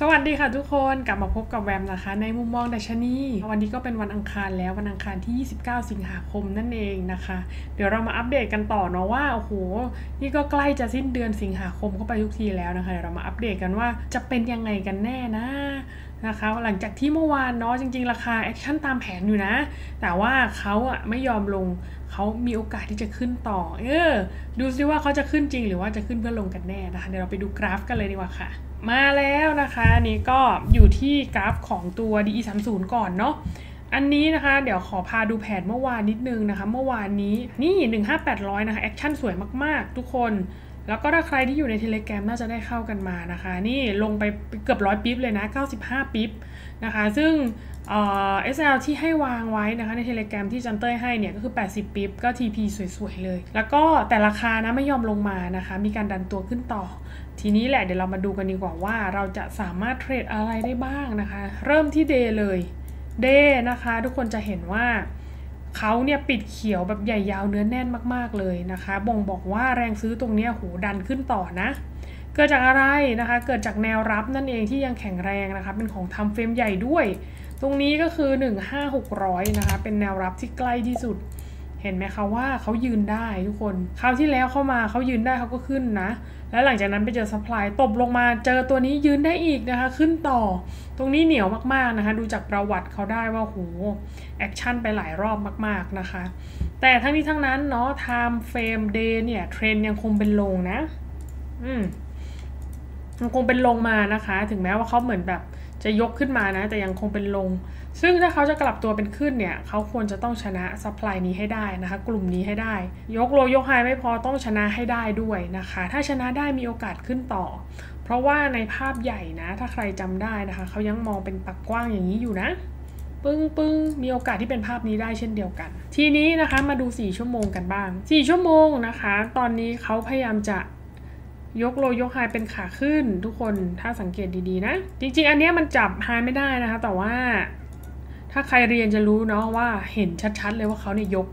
สวัสดีค่ะทุกคนกลับมาพบกับแวมนะคะ ในมุมมองดัชนี วันนี้ก็เป็นวันอังคารแล้ววันอังคารที่ 29 สิงหาคมนั่นเองนะคะ เดี๋ยวเรามาอัปเดตกันต่อเนาะว่าโอ้โหนี่ก็ใกล้จะสิ้นเดือนสิงหาคมเข้าไปทุกทีแล้วนะคะเดี๋ยวเรามาอัปเดตกันว่าจะเป็นยังไงกันแน่นะ นะคะหลังจากที่เมื่อวานเนาะจริง ๆ ราคา action ตามแผนอยู่นะ แต่ว่าเขาอะไม่ยอมลงเขามีโอกาสที่จะขึ้นต่อ เออ ดูซิว่าเขาจะขึ้นจริงหรือว่าจะขึ้นเพื่อลงกันแน่นะคะเดี๋ยวเราไปดูกราฟกันเลยดีกว่าค่ะ มาแล้วนะคะอันนี้ก็อยู่ที่กราฟของตัว DE30 ก่อนเนาะอันนี้นะคะ เดี๋ยวขอพาดูแผนเมื่อวานนิดนึงนะคะ เมื่อวานนี้นี่ 15800 นะคะ action สวยมาก ๆ ทุกคน แล้วก็ถ้าใครที่อยู่ใน Telegram น่าจะได้เข้ากันมานะคะ นี่ลงไปเกือบร้อย pip เลยนะ 95 pip นะคะ ซึ่งเอ่อ SL ที่ให้วางไว้นะคะใน Telegram ที่จันเต้ยให้เนี่ยก็คือ 80 pip ก็ TP สวยๆเลย แล้วก็แต่ราคานะไม่ยอมลงมานะคะ มีการดันตัวขึ้นต่อ ทีนี้แหละเดี๋ยวเรามาดูกันดีกว่าว่าเราจะสามารถเทรดอะไรได้บ้างนะคะ เริ่มที่เดเลยเดนะคะ ทุกคนจะเห็นว่า เขาเนี่ยปิดเขียวแบบใหญ่ยาวเนื้อแน่นมากๆเลยนะคะ บ่งบอกว่าแรงซื้อตรงนี้โหดันขึ้นต่อนะ เกิดจากอะไรนะคะ เกิดจากแนวรับนั่นเองที่ยังแข็งแรงนะคะ เป็นของทำเฟรมใหญ่ด้วย ตรงนี้ก็คือ 15600 นะคะ เป็นแนวรับที่ใกล้ที่สุด เห็นไหมคะว่าเขายืนได้ทุกคนคราวที่แล้วเข้ามาเขายืนได้เขาก็ขึ้นนะ แล้วหลังจากนั้นไปเจอ supply ตบลงมาเจอตัวนี้ยืนได้อีกนะคะ ขึ้นต่อ ตรงนี้เหนียวมากๆนะคะ ดูจากประวัติเขาได้ว่าโห action ไปหลายรอบมากๆนะคะ แต่ทั้งนี้ทั้งนั้นเนาะ time frame day เนี่ยเทรนยังคงเป็นลงนะ อืมยังคงเป็นลงมานะคะ ถึงแม้ว่าเขาเหมือนแบบจะยกขึ้นมานะ แต่ยังคงเป็นลง ซึ่งถ้าเขาจะกลับตัวเป็นขึ้นเนี่ยเขาควรจะต้องชนะ supply นี้ให้ได้นะคะ กลุ่มนี้ให้ได้ ยก low ยก high ไม่พอต้องชนะให้ได้ด้วยนะคะ ถ้าชนะได้มีโอกาสขึ้นต่อ เพราะว่าในภาพใหญ่นะ ถ้าใครจำได้นะคะเขายังมองเป็นปักกว้างอย่างนี้อยู่นะปึ้งปึ้งมีโอกาสที่เป็นภาพนี้ได้เช่นเดียวกัน ทีนี้นะคะมาดู 4 ชั่วโมงกันบ้าง 4 ชั่วโมงนะคะ ตอนนี้เขาพยายามจะยก low ยก high เป็นขาขึ้นทุกคนถ้าสังเกตดีๆนะ จริงๆ อันนี้มันจับ high ไม่ได้นะคะ แต่ว่า ถ้าใครเรียนจะรู้เนาะว่าเห็นชัดๆเลยว่าเขาเนี่ยยก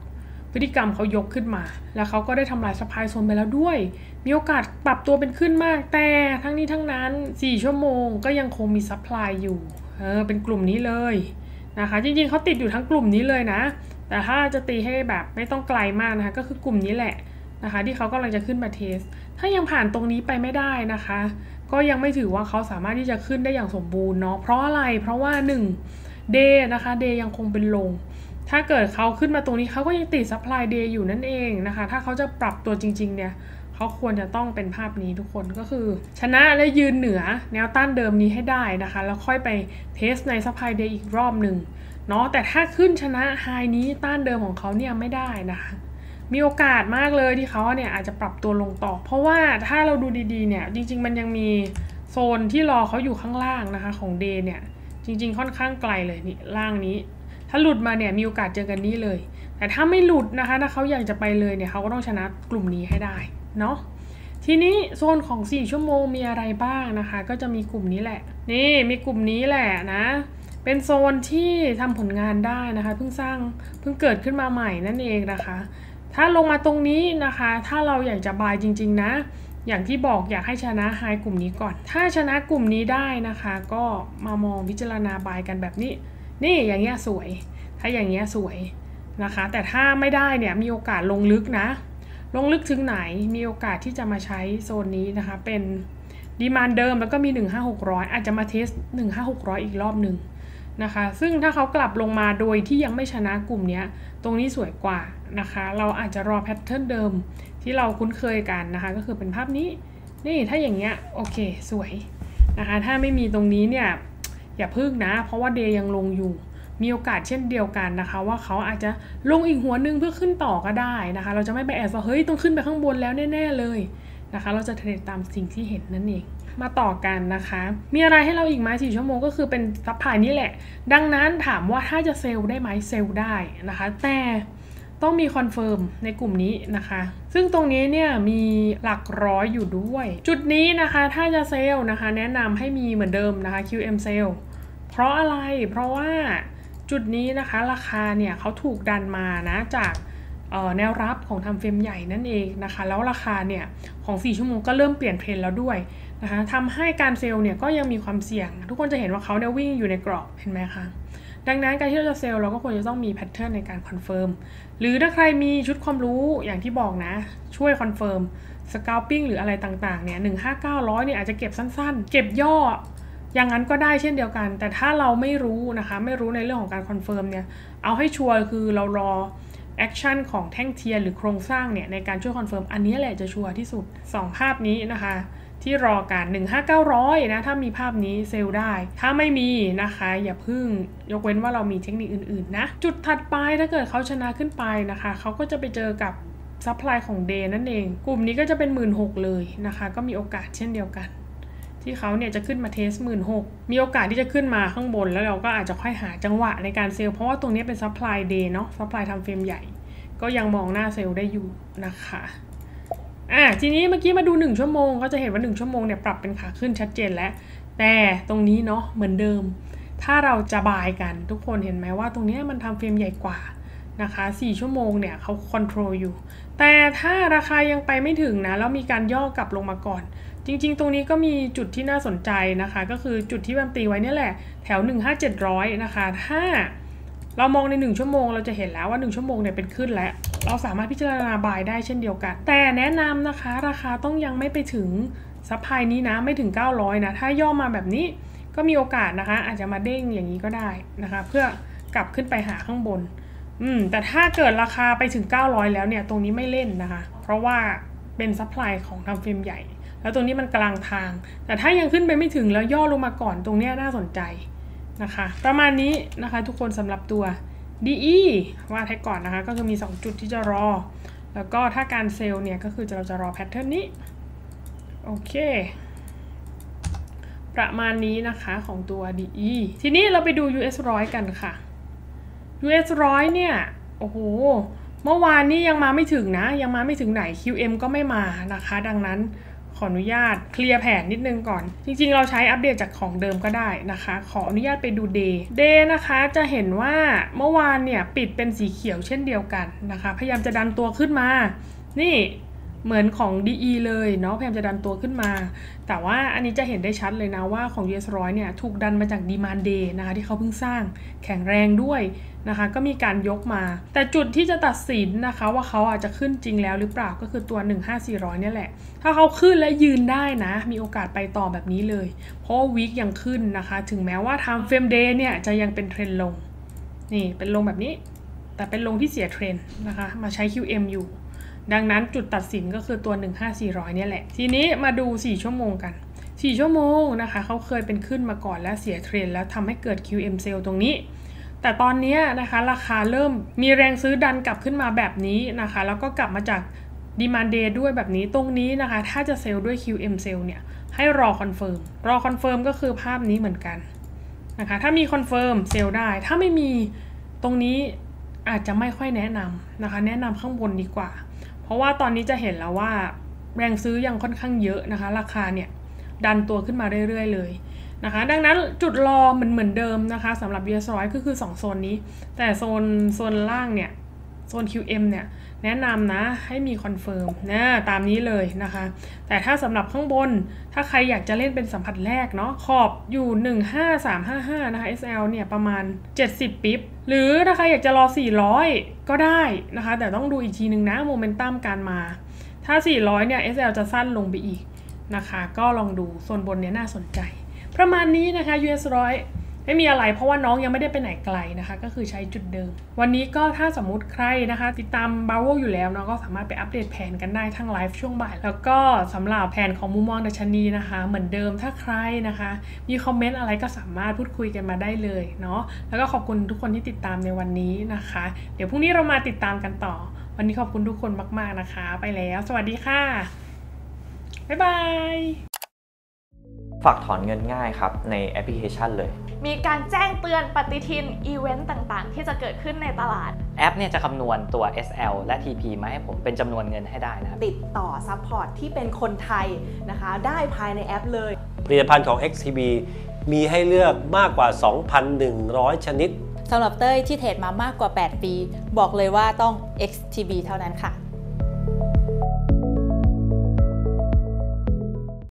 พฤติกรรมเขายกขึ้นมา แล้วเขาก็ได้ทำลาย supply zone ไปแล้วด้วย มีโอกาสปรับตัวเป็นขึ้นมาก แต่ทั้งนี้ทั้งนั้น 4 ชั่วโมงก็ยังคงมี supply อยู่ เออ เป็นกลุ่มนี้เลยนะคะ จริงๆเขาติดอยู่ทั้งกลุ่มนี้เลยนะ แต่ถ้าจะตีให้แบบไม่ต้องไกลมากนะคะ ก็คือกลุ่มนี้แหละนะคะ ที่เขากำลังจะขึ้นมา test ถ้ายังผ่านตรงนี้ไปไม่ได้นะคะ ก็ยังไม่ถือว่าเขาสามารถที่จะขึ้นได้อย่างสมบูรณ์เนาะ เพราะอะไร เพราะว่า 1 Day นะคะ Day ยังคงเป็นลง ถ้าเกิดเขาขึ้นมาตรงนี้เขาก็ยังติด supply Day อยู่นั่นเองนะคะ ถ้าเขาจะปรับตัวจริง ๆ เนี่ยเขาควรจะต้องเป็นภาพนี้ทุกคนก็คือ ชนะและยืนเหนือแนวต้านเดิมนี้ให้ได้นะคะ แล้วค่อยไป test ใน supply Day อีกรอบหนึ่งเนาะแต่ถ้าขึ้นชนะ highนี้ต้านเดิมของเขาเนี่ยไม่ได้นะคะมีโอกาสมากเลยที่เขาเนี่ยอาจจะปรับตัวลงต่อ เพราะว่าถ้าเราดูดีๆเนี่ยจริง ๆ มันยังมีโซนที่รอเขาอยู่ข้างล่างนะคะของเดย์เนี่ย จริงๆ ค่อนข้างไกลเลยนี่ล่างนี้ ถ้าหลุดมาเนี่ยมีโอกาสเจอกันนี้เลย แต่ถ้าไม่หลุดนะคะถ้าเขาอยากจะไปเลยเนี่ยเขาก็ต้องชนะกลุ่มนี้ให้ได้เนาะทีนี้โซนของ 4 ชั่วโมงมีอะไรบ้างนะคะ ก็จะมีกลุ่มนี้แหละ นี่มีกลุ่มนี้แหละนะ เป็นโซนที่ทำผลงานได้นะคะเพิ่งสร้างเพิ่งเกิดขึ้นมาใหม่นั่นเองนะคะ ถ้าลงมาตรงนี้นะคะ ถ้าเราอยากจะบายจริง ๆ นะ อย่างที่บอกอยากให้ชนะไฮกลุ่มนี้ก่อน ถ้าชนะกลุ่มนี้ได้นะคะ ก็มามองพิจารณาบายกันแบบนี้ นี่อย่างเงี้ยสวย ถ้าอย่างเงี้ยสวยนะคะ แต่ถ้าไม่ได้เนี่ยมีโอกาสลงลึกนะ ลงลึกถึงไหนมีโอกาสที่จะมาใช้โซนนี้นะคะ เป็นdemand เดิมแล้วก็มี 15600 อาจจะมา test 15600 อีกรอบหนึ่ง นะคะ ซึ่งถ้าเขากลับลงมาโดยที่ยังไม่ชนะกลุ่มนี้ตรงนี้สวยกว่านะคะ เราอาจจะรอ pattern เดิมที่เราคุ้นเคยกันนะคะ ก็คือเป็นภาพนี้ นี่ถ้าอย่างเงี้ยโอเคสวยนะคะ ถ้าไม่มีตรงนี้เนี่ยอย่าพึ่งนะ เพราะว่า Day ยังลงอยู่ มีโอกาสเช่นเดียวกันนะคะ ว่าเขาอาจจะลงอีกหัวหนึ่งเพื่อขึ้นต่อก็ได้นะคะ เราจะไม่ไปแอบว่าเฮ้ยต้องขึ้นไปข้างบนแล้วแน่ ๆเลยนะคะ เราจะเทรดตามสิ่งที่เห็นนั่นเอง มาต่อกันนะคะ มีอะไรให้เราอีกไหมสี่ชั่วโมงก็คือเป็น supply นี่แหละ ดังนั้นถามว่าถ้าจะ sell ได้ไหม sell ได้นะคะ แต่ต้องมี confirm ในกลุ่มนี้นะคะ ซึ่งตรงนี้เนี่ยมีหลักร้อยอยู่ด้วย จุดนี้นะคะถ้าจะ sell นะคะแนะนำให้มีเหมือนเดิมนะคะ QM sell เพราะอะไร เพราะว่าจุดนี้นะคะราคาเนี่ยเขาถูกดันมานะจากแนวรับของ timeframe ใหญ่นั่นเองนะคะ แล้วราคาเนี่ยของ 4 ชั่วโมงก็เริ่มเปลี่ยนเทรนแล้วด้วย นะคะทำให้การ sell เนี่ยก็ยังมีความเสี่ยง ทุกคนจะเห็นว่าเขาเนี่ยวิ่งอยู่ในกรอบเห็นไหมคะดังนั้นการที่เราจะ sell เราก็ควรจะต้องมี pattern ในการ confirm หรือถ้าใครมีชุดความรู้อย่างที่บอกนะ ช่วย confirm สก a ลปิ้งหรืออะไรต่างๆเนี่ยหนึ่งห้าเก้าร้อยเนี่ยอาจจะเก็บสั้นๆ เก็บย่อ อย่างนั้นก็ได้เช่นเดียวกัน แต่ถ้าเราไม่รู้นะคะ ไม่รู้ในเรื่องของการคอนเฟิร์มเนี่ยเอาให้ชัวร์คือเรารอ action ของแท่งเทียนหรือโครงสร้างเนี่ยในการช่วย confirm อันนี้แหละจะชัวร์ที่สุด 2 ภาพนี้นะคะ ที่รอการ15900 นะ ถ้ามีภาพนี้ sell ได้ ถ้าไม่มีนะคะ อย่าพึ่งยกเว้นว่าเรามีเทคนิคอื่นๆนะ จุดถัดไปถ้าเกิดเขาชนะขึ้นไปนะคะ เขาก็จะไปเจอกับ supply ของ Day นั่นเอง กลุ่มนี้ก็จะเป็น หมื่นหกเลยนะคะ ก็มีโอกาสเช่นเดียวกัน ที่เขาเนี่ยจะขึ้นมา test หมื่นหกมีโอกาสที่จะขึ้นมาข้างบน แล้วเราก็อาจจะค่อยหาจังหวะในการ sell เพราะว่าตรงนี้เป็น supply Day เนาะ supply timeframe ใหญ่ ก็ยังมองหน้า sell ได้อยู่นะคะ อะทีนี้เมื่อกี้มาดู 1 ชั่วโมง ก็จะเห็นว่า 1 ชั่วโมงเนี่ยปรับเป็นขาขึ้นชัดเจนแล้ว แต่ตรงนี้เนาะเหมือนเดิม ถ้าเราจะ buy กันทุกคนเห็นไหมว่าตรงนี้มัน timeframe ใหญ่กว่านะคะ4ชั่วโมงเนี่ยเขา control อยู่ แต่ถ้าราคายังไปไม่ถึงนะ แล้วมีการย่อกลับลงมาก่อน จริง ๆ ตรงนี้ก็มีจุดที่น่าสนใจนะคะ ก็คือจุดที่แวมตีไว้นี่แหละ แถว 15700 นะคะถ้า เรามองใน 1 ชั่วโมงเราจะเห็นแล้วว่า 1 ชั่วโมงเนี่ยเป็นขึ้นแล้ว เราสามารถพิจารณา buy ได้เช่นเดียวกัน แต่แนะนำนะคะราคาต้องยังไม่ไปถึง supply นี้นะไม่ถึง 900 นะ ถ้าย่อมาแบบนี้ก็มีโอกาสนะคะ อาจจะมาเด้งอย่างนี้ก็ได้นะคะ เพื่อกลับขึ้นไปหาข้างบน อืมแต่ถ้าเกิดราคาไปถึง 900 แล้วเนี่ยตรงนี้ไม่เล่นนะคะ เพราะว่าเป็น supply ของ timeframe ใหญ่ แล้วตรงนี้มันกลางทาง แต่ถ้ายังขึ้นไปไม่ถึงแล้วย่อลงมาก่อนตรงนี้น่าสนใจ นะคะ ประมาณนี้นะคะทุกคนสำหรับตัว DE ว่าให้ก่อนนะคะ ก็คือมี 2 จุดที่จะรอ แล้วก็ถ้าการ sell เนี่ย ก็คือเราจะรอ pattern นี้ โอเคประมาณนี้นะคะของตัว DE ทีนี้เราไปดู US 100 กันค่ะ US 100 เนี่ย โอ้โห เมื่อวานนี้ยังมาไม่ถึงนะ ยังมาไม่ถึงไหน QM ก็ไม่มานะคะ ดังนั้น ขออนุญาตเคลียร์แผนนิดนึงก่อน จริงๆ เราใช้อัปเดตจากของเดิมก็ได้นะคะ ขออนุญาตไปดูเดย์เดย์นะคะจะเห็นว่าเมื่อวานเนี่ยปิดเป็นสีเขียวเช่นเดียวกันนะคะ พยายามจะดันตัวขึ้นมา นี่ เหมือนของ DE เลยเนาะพยายามจะดันตัวขึ้นมา แต่ว่าอันนี้จะเห็นได้ชัดเลยนะว่าของ US 100เนี่ยถูกดันมาจาก Demand Day นะคะที่เขาเพิ่งสร้างแข็งแรงด้วยนะคะก็มีการยกมา แต่จุดที่จะตัดสินนะคะว่าเขาอาจจะขึ้นจริงแล้วหรือเปล่าก็คือตัว 15400เนี่ยแหละ ถ้าเขาขึ้นและยืนได้นะ มีโอกาสไปต่อแบบนี้เลย เพราะวีคยังขึ้นนะคะ ถึงแม้ว่า Time Frame Day เนี่ยจะยังเป็นเทรนลง นี่เป็นลงแบบนี้ แต่เป็นลงที่เสียเทรนนะคะ มาใช้ QM อยู่ ดังนั้นจุดตัดสินก็คือตัว 15400 เนี่ยแหละ ทีนี้มาดู 4 ชั่วโมงกัน 4 ชั่วโมงนะคะเขาเคยเป็นขึ้นมาก่อนและเสียเทรนแล้วทำให้เกิด QM sell ตรงนี้ แต่ตอนนี้นะคะราคาเริ่มมีแรงซื้อดันกลับขึ้นมาแบบนี้นะคะ แล้วก็กลับมาจาก Demand Day ด้วยแบบนี้ตรงนี้นะคะ ถ้าจะเซลล์ด้วย QM sale เนี่ย ให้รอ confirm รอ confirm ก็คือภาพนี้เหมือนกันนะคะถ้ามี confirm sell ได้ ถ้าไม่มีตรงนี้อาจจะไม่ค่อยแนะนำนะคะ แนะนำข้างบนดีกว่า เพราะว่าตอนนี้จะเห็นแล้วว่าแรงซื้อยังค่อนข้างเยอะนะคะ ราคาเนี่ยดันตัวขึ้นมาเรื่อยๆ เลยนะคะ ดังนั้นจุดรอเหมือนเหมือนเดิมนะคะสำหรับ US 100ก็คือ 2 โซนนี้ แต่โซนโซนล่างเนี่ย โซน QM เนี่ย แนะนำนะให้มี confirm นะตามนี้เลยนะคะ แต่ถ้าสำหรับข้างบนถ้าใครอยากจะเล่นเป็นสัมผัสแรกเนาะขอบอยู่ 15355 นะคะ SL เนี่ยประมาณ 70 pip หรือถ้าใครอยากจะรอ 400 ก็ได้นะคะ แต่ต้องดูอีกทีนึงนะโมเมนตัมการมา ถ้า 400 เนี่ย SL จะสั้นลงไปอีกนะคะ ก็ลองดูโซนบนเนี้ยน่าสนใจ ประมาณนี้นะคะ US 100 ไม่มีอะไรเพราะว่าน้องยังไม่ได้ไปไหนไกลนะคะ ก็คือใช้จุดเดิม วันนี้ก็ถ้าสมมุติใครนะคะ ติดตามบาร์โวอยู่แล้วเนาะก็สามารถไปอัปเดตแผนกันได้ทั้งไลฟ์ช่วงบ่าย แล้วก็สำหรับแผนของมุมมองดัชนีนะคะ เหมือนเดิมถ้าใครนะคะ มีคอมเมนต์อะไรก็สามารถพูดคุยกันมาได้เลยเนาะแล้วก็ขอบคุณทุกคนที่ติดตามในวันนี้นะคะ เดี๋ยวพรุ่งนี้เรามาติดตามกันต่อ วันนี้ขอบคุณทุกคนมาก ๆนะคะ ไปแล้ว สวัสดีค่ะ bye bye ฝากถอนเงินง่ายครับในแอปพลิเคชันเลย มีการแจ้งเตือนปฏิทินอีเวนต์ต่างๆ ที่จะเกิดขึ้นในตลาด แอปเนี่ยจะคำนวณตัว SL และ TP มาให้ผมเป็นจำนวนเงินให้ได้นะครับติดต่อ support ที่เป็นคนไทยนะคะ ได้ภายในแอปเลย ผลิตภัณฑ์ของ XTB มีให้เลือกมากกว่า 2,100 ชนิด สำหรับเต้ยที่เทรดมามากกว่า 8 ปี บอกเลยว่าต้อง XTB เท่านั้นค่ะ